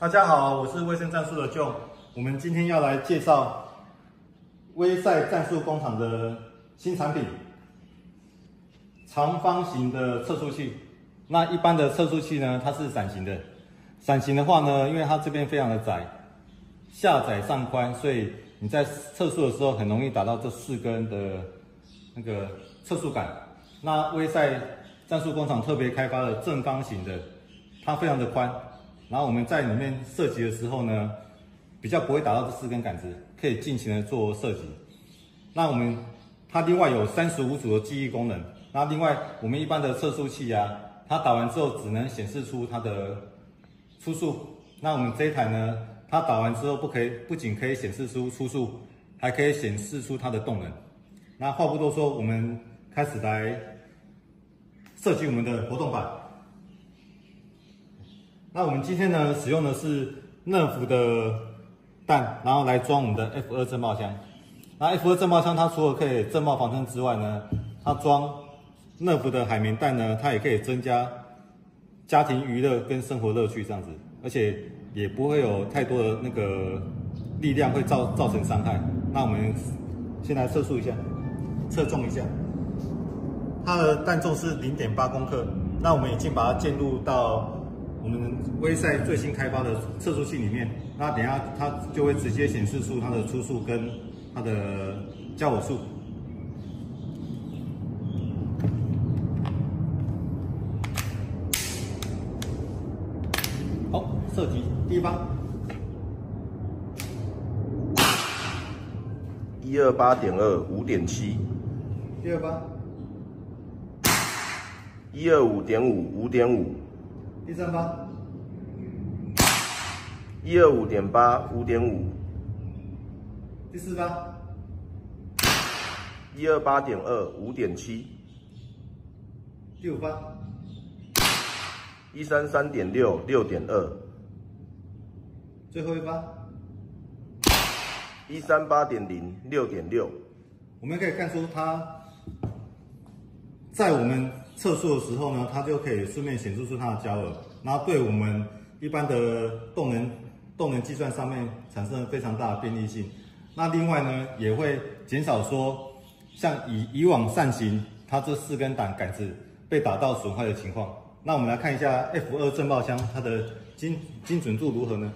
大家好，我是卫生战术的 John。我们今天要来介绍威赛战术工厂的新产品——长方形的测速器。那一般的测速器呢，它是伞形的。伞形的话呢，因为它这边非常的窄，下窄上宽，所以你在测速的时候很容易打到这四根的那个测速杆。那威赛战术工厂特别开发了正方形的，它非常的宽。然后我们在里面射击的时候呢，比较不会打到这四根杆子，可以尽情的做射击。那我们它另外有三十五组的记忆功能。那另外我们一般的测速器啊，它打完之后只能显示出它的初速。那我们这一台呢，它打完之后不可以，不仅可以显示出初速，还可以显示出它的动能。那话不多说，我们开始来设计我们的活动板。那我们今天呢，使用的是乐福的弹，然后来装我们的 F 二震爆枪。那 F 二震爆枪它除了可以震爆防身之外呢，它装乐福的海绵弹呢，它也可以增加家庭娱乐跟生活乐趣这样子，而且也不会有太多的那个力量会造造成伤害。那我们先来测速一下，测重一下，它的弹重是零点八公克。那我们已经把它进入到。我们微赛最新开发的测速器里面，那等下它就会直接显示出它的初速跟它的交火速。好，射击第一发，一二八点二五点七，第二发，一二五点五五点五。第三发，一二五点八五点五。第四发，一二八点二五点七。第五发，一三三点六六点二。最后一发，一三八点零六点六。我们可以看出它在我们。测速的时候呢，它就可以顺便显示出它的焦耳，然后对我们一般的动能动能计算上面产生了非常大的便利性。那另外呢，也会减少说像以以往扇形它这四根杆杆子被打到损坏的情况。那我们来看一下 F 二震爆枪它的精精准度如何呢？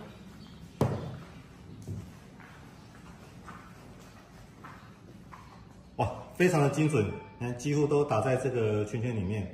哇，非常的精准。几乎都打在这个圈圈里面。